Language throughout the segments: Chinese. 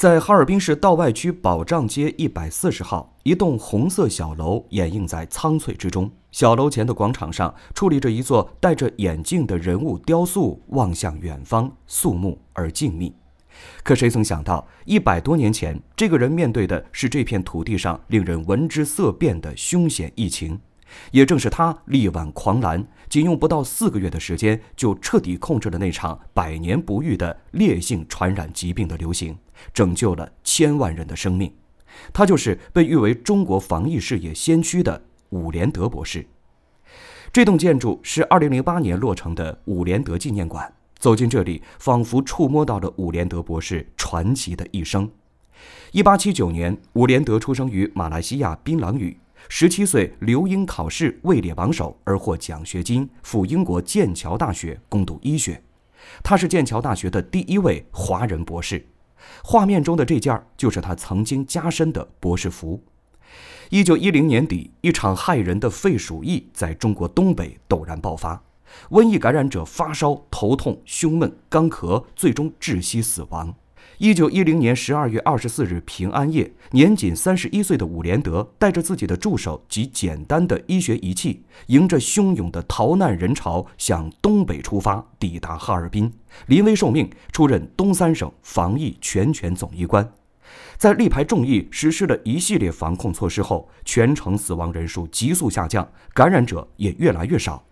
在哈尔滨市道外区保障街一百四十号，一栋红色小楼掩映在苍翠之中。小楼前的广场上矗立着一座戴着眼镜的人物雕塑，望向远方，肃穆而静谧。可谁曾想到，一百多年前，这个人面对的是这片土地上令人闻之色变的凶险疫情。也正是他力挽狂澜，仅用不到四个月的时间，就彻底控制了那场百年不遇的烈性传染疾病的流行，拯救了千万人的生命。他就是被誉为中国防疫事业先驱的伍连德博士。这栋建筑是2008年落成的伍连德纪念馆。走进这里，仿佛触摸到了伍连德博士传奇的一生。1879年，伍连德出生于马来西亚槟榔屿。十七岁，留英考试位列榜首，而获奖学金赴英国剑桥大学攻读医学。他是剑桥大学的第一位华人博士。画面中的这件儿就是他曾经加身的博士服。一九一零年底，一场骇人的肺鼠疫在中国东北陡然爆发，瘟疫感染者发烧、头痛、胸闷、干咳，最终窒息死亡。一九一零年十二月二十四日平安夜，年仅三十一岁的伍连德带着自己的助手及简单的医学仪器，迎着汹涌的逃难人潮向东北出发，抵达哈尔滨，临危受命，出任东三省防疫全权总医官。在力排众议实施了一系列防控措施后，全城死亡人数急速下降，感染者也越来越少。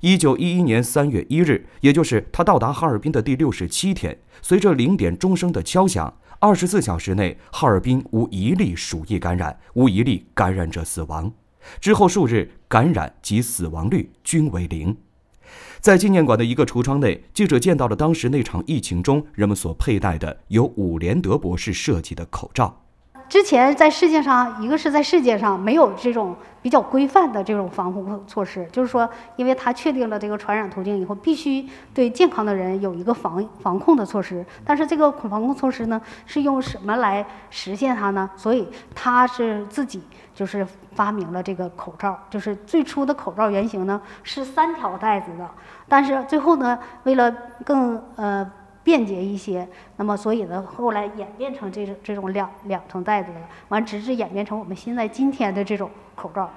一九一一年三月一日，也就是他到达哈尔滨的第六十七天，随着零点钟声的敲响，二十四小时内，哈尔滨无一例鼠疫感染，无一例感染者死亡。之后数日，感染及死亡率均为零。在纪念馆的一个橱窗内，记者见到了当时那场疫情中人们所佩戴的由伍连德博士设计的口罩。之前在世界上，一个是在世界上没有这种比较规范的这种防护措施，就是说，因为它确定了这个传染途径以后，必须对健康的人有一个防防控的措施。但是这个防控措施呢，是用什么来实现它呢？所以他是自己就是发明了这个口罩，就是最初的口罩原型呢是三条带子的，但是最后呢，为了更呃。便捷一些，那么所以呢，后来演变成这种这种两两层袋子了，完直至演变成我们现在今天的这种口罩。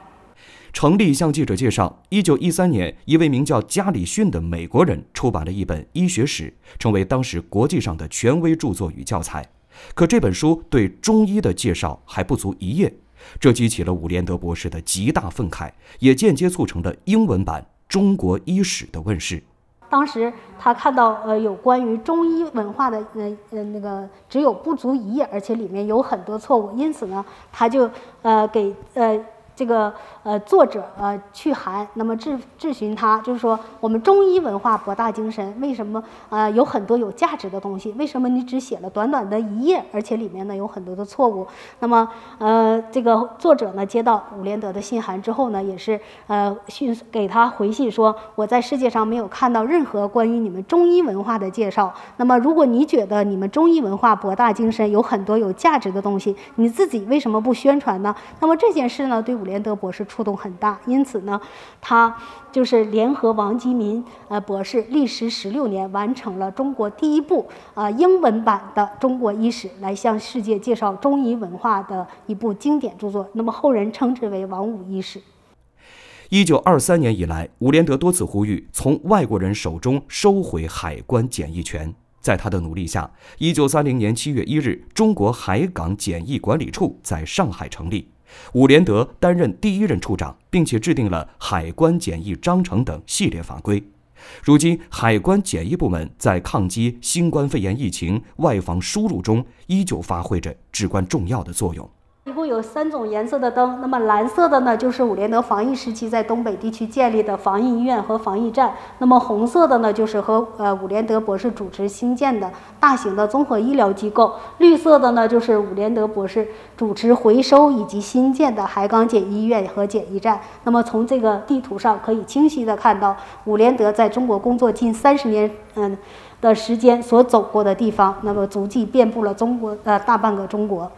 程立向记者介绍，一九一三年，一位名叫加里逊的美国人出版了一本医学史，成为当时国际上的权威著作与教材。可这本书对中医的介绍还不足一页，这激起了伍连德博士的极大愤慨，也间接促成了英文版《中国医史》的问世。当时他看到呃有关于中医文化的呃呃那个只有不足一页，而且里面有很多错误，因此呢，他就呃给呃。这个呃作者呃去函，那么质质询他，就是说我们中医文化博大精深，为什么呃有很多有价值的东西？为什么你只写了短短的一页，而且里面呢有很多的错误？那么呃这个作者呢接到伍连德的信函之后呢，也是呃迅速给他回信说，我在世界上没有看到任何关于你们中医文化的介绍。那么如果你觉得你们中医文化博大精深，有很多有价值的东西，你自己为什么不宣传呢？那么这件事呢对伍连德博士触动很大，因此呢，他就是联合王基民呃博士，历时十六年完成了中国第一部啊英文版的《中国医史》，来向世界介绍中医文化的一部经典著作。那么后人称之为《王武医史》。一九二三年以来，伍连德多次呼吁从外国人手中收回海关检疫权。在他的努力下，一九三零年七月一日，中国海港检疫管理处在上海成立。伍连德担任第一任处长，并且制定了海关检疫章程等系列法规。如今，海关检疫部门在抗击新冠肺炎疫情、外防输入中，依旧发挥着至关重要的作用。一共有三种颜色的灯，那么蓝色的呢，就是伍连德防疫时期在东北地区建立的防疫医院和防疫站；那么红色的呢，就是和呃伍连德博士主持新建的大型的综合医疗机构；绿色的呢，就是伍连德博士主持回收以及新建的海港检疫医院和检疫站。那么从这个地图上可以清晰的看到，伍连德在中国工作近三十年嗯的时间所走过的地方，那么足迹遍布了中国呃大半个中国。